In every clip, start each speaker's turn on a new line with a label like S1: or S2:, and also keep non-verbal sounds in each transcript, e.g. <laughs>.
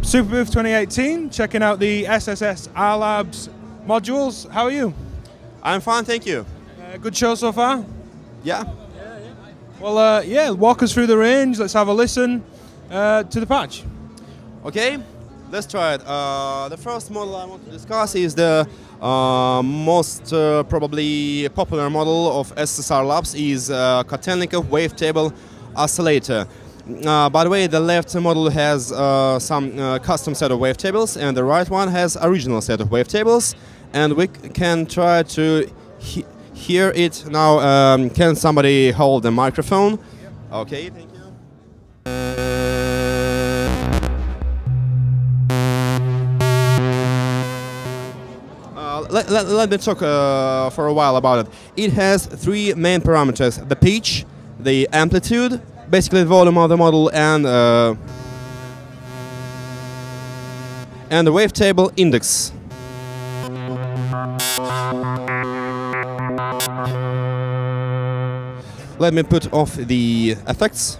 S1: Superbooth 2018, checking out the SSSR Labs modules. How are you?
S2: I'm fine, thank you.
S1: Uh, good show so far?
S2: Yeah.
S1: Well, uh, yeah, walk us through the range. Let's have a listen uh, to the patch.
S2: Okay, let's try it. Uh, the first model I want to discuss is the uh, most uh, probably popular model of SSSR Labs is uh, Kotelnikov wavetable oscillator. Uh, by the way, the left model has uh, some uh, custom set of wavetables, and the right one has original set of wavetables. And we can try to he- hear it now. Um, can somebody hold the microphone? Okay, let, let, let me talk uh, for a while about it. It has three main parameters the pitch, the amplitude, basically the volume of the model, and, uh, and the wavetable index. Let me put off the effects.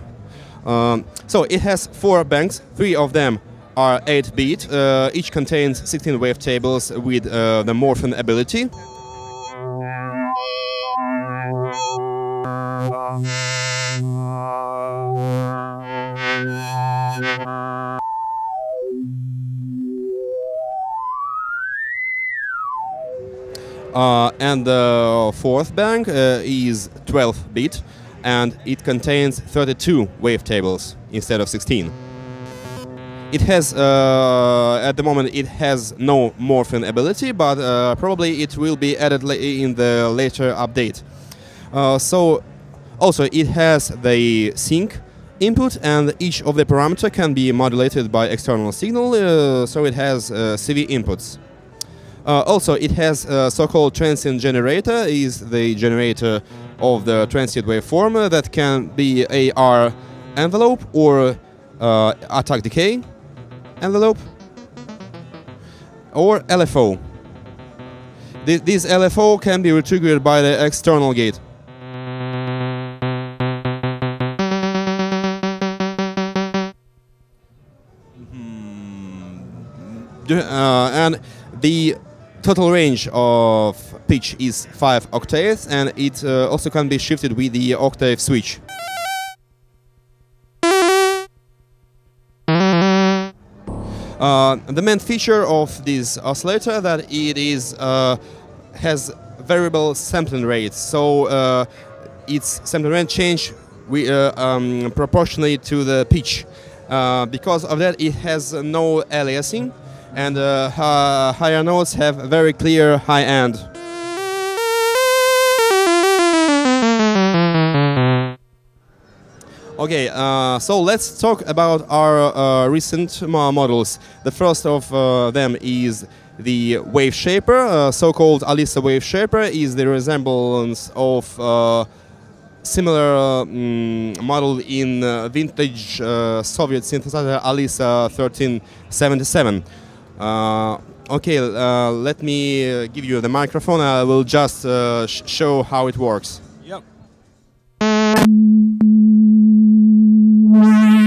S2: Um, so it has four banks, three of them are 8 bit, uh, each contains 16 wavetables with uh, the morphing ability. Uh, and the fourth bank uh, is 12 bit and it contains 32 wavetables instead of 16 it has uh, at the moment it has no morphing ability but uh, probably it will be added in the later update uh, so also it has the sync input and each of the parameter can be modulated by external signal uh, so it has uh, cv inputs uh, also, it has so-called transient generator. is the generator of the transient waveform that can be AR envelope or uh, attack decay envelope or LFO. Th- this LFO can be retriggered by the external gate. Uh, and the total range of pitch is 5 octaves and it uh, also can be shifted with the octave switch. Uh, the main feature of this oscillator that it is uh, has variable sampling rates, so uh, its sampling rate change we, uh, um, proportionally to the pitch. Uh, because of that, it has no aliasing, and hi- higher notes have very clear high end. Okay, uh, so let's talk about our uh, recent models. The first of uh, them is the Wave Shaper, uh, so-called Alissa Wave Shaper, is the resemblance of uh, similar mm, model in uh, vintage uh, Soviet synthesizer Alissa 1377. Uh, okay, uh, let me uh, give you the microphone. I will just uh, sh- show how it works.
S1: Yep.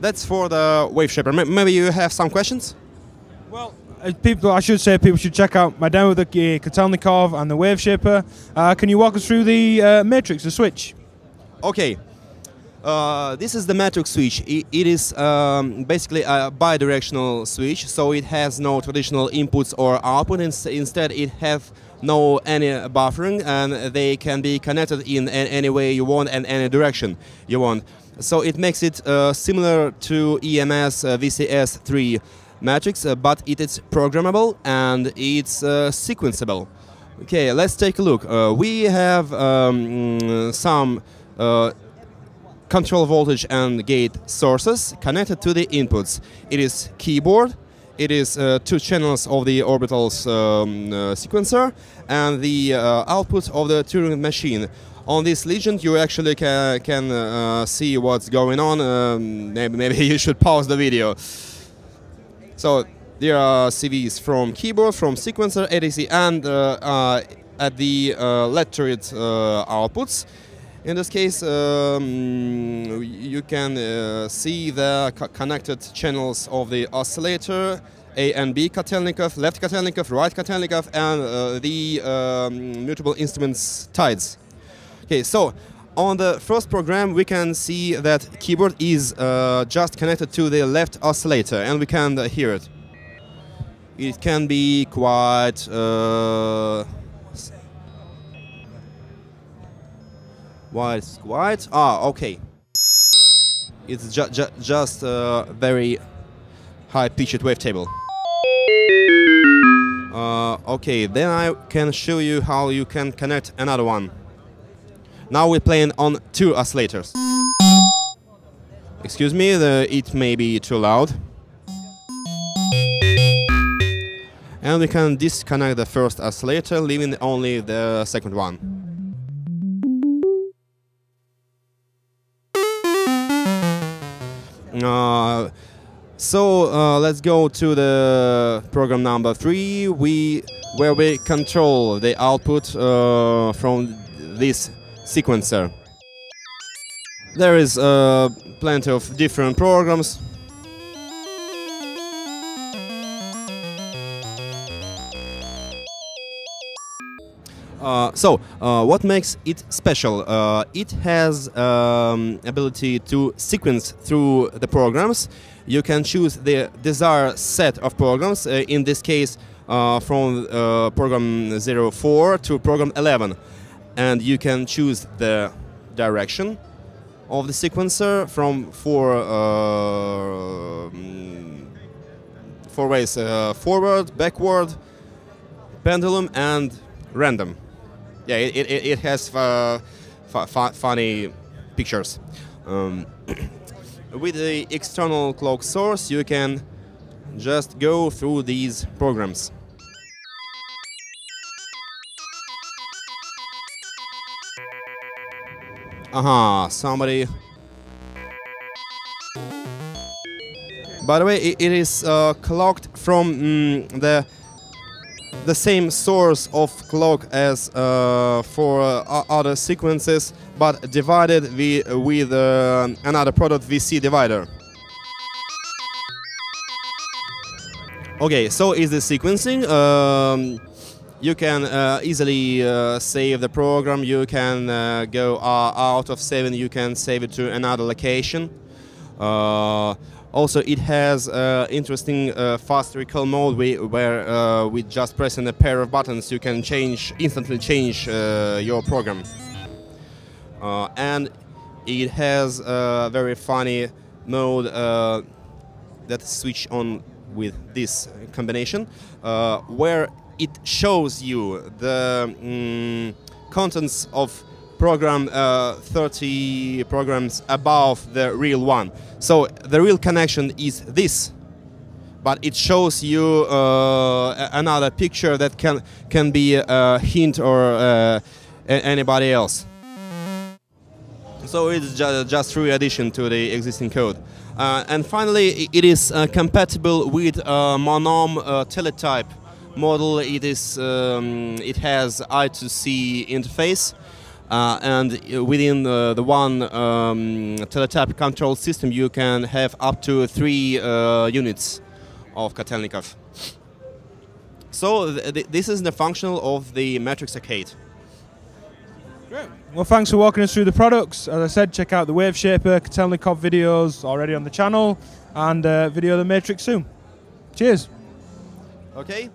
S2: That's for the wave shaper. Maybe you have some questions.
S1: Well, uh, people, I should say people should check out my demo of the uh, Kotelnikov and the Wave Shaper. Uh, can you walk us through the uh, matrix, the switch?
S2: Okay. Uh, this is the matrix switch. I- it is um, basically a bidirectional switch, so it has no traditional inputs or output. Ins- instead, it has no any buffering, and they can be connected in any way you want and any direction you want. So it makes it uh, similar to EMS uh, VCS3 matrix, uh, but it is programmable and it's uh, sequenceable. Okay, let's take a look. Uh, we have um, some uh, control voltage and gate sources connected to the inputs. It is keyboard, it is uh, two channels of the orbitals um, uh, sequencer, and the uh, output of the Turing machine. On this legend, you actually ca- can uh, see what's going on. Um, maybe, maybe <laughs> you should pause the video. So there are CVs from keyboard, from sequencer, ADC, and uh, uh, at the uh, lettered outputs. In this case, um, you can uh, see the co- connected channels of the oscillator, A and B Kotelnikov, left Kotelnikov, right Kotelnikov, and uh, the um, mutable instruments tides. Okay, so on the first program we can see that keyboard is uh, just connected to the left oscillator and we can uh, hear it. It can be quite why it's quiet. Ah, okay. It's ju- ju- just a very high-pitched wavetable. Uh, okay, then I can show you how you can connect another one. Now we're playing on two oscillators. Excuse me, the, it may be too loud. And we can disconnect the first oscillator, leaving only the second one. Uh, so uh, let's go to the program number three, we where we control the output uh, from this sequencer. There is uh, plenty of different programs. Uh, so, uh, what makes it special? Uh, it has um, ability to sequence through the programs. You can choose the desired set of programs. Uh, in this case, uh, from program 04 to program 11, and you can choose the direction of the sequencer from four four ways: forward, backward, pendulum, and random. Yeah, it, it, it has uh, fu- fu- funny pictures. Um, <clears throat> with the external clock source, you can just go through these programs. Aha, somebody. By the way, i- it is uh, clocked from mm, the the same source of clock as uh, for uh, other sequences, but divided wi- with uh, another product VC divider. Okay, so is the sequencing. Um, you can uh, easily uh, save the program. You can uh, go out of saving. You can save it to another location. Uh, also, it has uh, interesting uh, fast recall mode where uh, with just pressing a pair of buttons you can change instantly change uh, your program. Uh, and it has a very funny mode uh, that switch on with this combination, uh, where it shows you the mm, contents of program uh, 30 programs above the real one. So the real connection is this, but it shows you uh, another picture that can can be a hint or uh, anybody else. So it's ju- just through addition to the existing code. Uh, and finally, it is uh, compatible with Monome uh, teletype model. It is um, it has I2C interface, and uh, within uh, the one um, teletype control system, you can have up to three uh, units of Kotelnikov. So th th this is the functional of the Matrix Arcade. Great.
S1: Well, thanks for walking us through the products. As I said, check out the Wave Shaper, Kotelnikov videos already on the channel, and uh, video the Matrix soon. Cheers.
S2: Okay.